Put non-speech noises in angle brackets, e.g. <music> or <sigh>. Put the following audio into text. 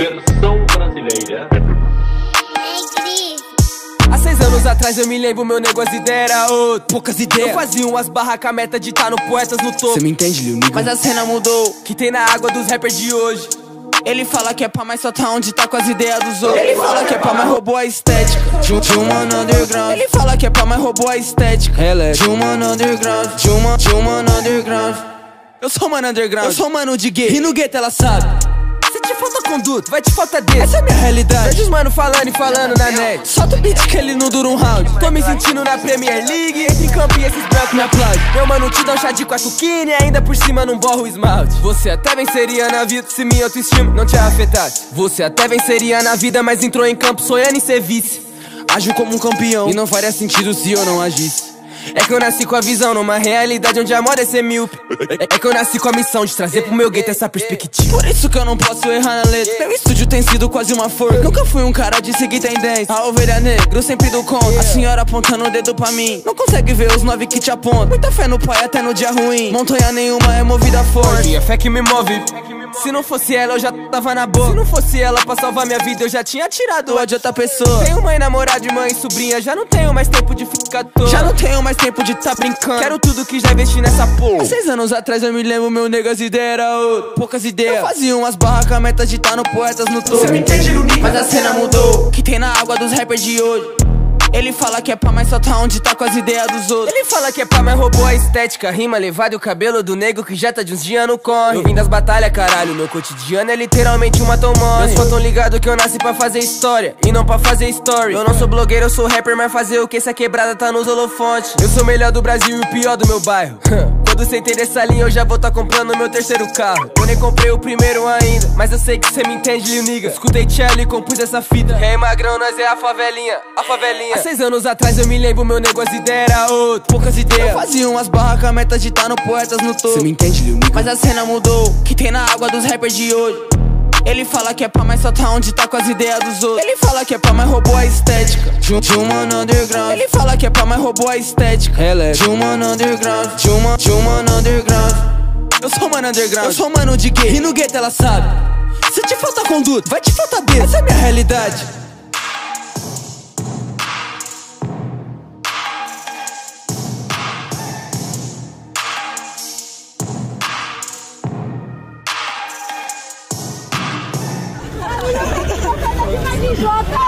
Versão brasileira. Há seis anos atrás eu me lembro, meu negócio ideia era outro Poucas ideias Eu fazia umas barracas, meta de tá no Poetas no topo Cê me entende, Lil Nico? Mas a cena mudou, que tem na água dos rappers de hoje ele fala que é pá, mas só tá onde tá com as ideias dos outros. Ele fala que é pá, mas roubou a estética de uma underground. Ele fala que é pá, mas roubou a estética de uma underground. De uma, de uma underground. Eu sou mano underground, eu sou mano de gay. E no gueto ela sabe. Te falta conduto, vai te falta dele. Essa é minha realidade. Vejo os mano falando e falando na net. Solta o beat que ele não dura um round. Tô me sentindo na Premier League. Entre campo e esses brancos me aplaudem. Meu mano te dá um chá de quatuquine e ainda por cima não borra o esmalte. Você até venceria na vida se minha autoestima não te afetasse. Você até venceria na vida, mas entrou em campo sonhando em ser vice. Ajo como um campeão e não faria sentido se eu não agisse. É que eu nasci com a visão numa realidade onde a moda é ser míope. É que eu nasci com a missão de trazer pro meu gueto essa perspectiva. Por isso que eu não posso errar na letra. Meu estúdio tem sido quase uma forca. Nunca fui um cara de seguir tendência. A ovelha negra, eu sempre do conta. A senhora apontando o dedo pra mim. Não consegue ver os nove que te apontam. Muita fé no pai até no dia ruim. Montanha nenhuma é movida forte. Minha fé que me move. Se não fosse ela, eu já tava na boca. Se não fosse ela pra salvar minha vida, eu já tinha tirado a de outra pessoa. Tenho mãe, namorada, irmã e sobrinha. Já não tenho mais tempo de ficar toa. Já não tenho mais tempo de tá brincando. Quero tudo que já investi nessa porra. Há seis anos atrás eu me lembro, meu nego, as ideias era outro. Poucas ideias. Eu fazia umas barracas, metas de tá no poetas no topo. Você me entende, Mas a cena mudou. Que tem na água dos rappers de hoje. Ele fala que é pá, mas só tá onde tá com as ideias dos outros. Ele fala que é pá, mas roubou a estética. Rima levado e o cabelo do nego que já tá de uns dias no corre. Eu vim das batalhas, caralho. Meu cotidiano é literalmente uma tomorre. Meus fãs tão ligado que eu nasci pra fazer história e não pra fazer story. Eu não sou blogueiro, eu sou rapper, mas fazer o que essa quebrada tá nos holofontes. Eu sou o melhor do Brasil e o pior do meu bairro. <laughs> Quando cê entender essa linha, eu já vou tá comprando meu terceiro carro. Eu nem comprei o primeiro ainda, mas eu sei que cê me entende, Lil Nigga. Escutei cello e compus essa fita. E aí, magrão, nós é a favelinha, a favelinha. Há seis anos atrás eu me lembro, meu negócio ideia era outro. Poucas ideias. Eu fazia umas barracas, meta de tá no poetas no topo. Cê me entende, Lil Nigga? Mas a cena mudou, que tem na água dos rappers de hoje. Ele fala que é pá, mas só tá onde tá com as ideias dos outros. Ele fala que é pá, mas roubou a estética de uma underground. Ele fala que é pá, mas roubou a estética de uma underground. De uma, de uma underground. Eu sou mano underground, eu sou mano de gay. E no gueto ela sabe. Se te falta conduta, vai te faltar dedo. Essa é minha realidade. жодна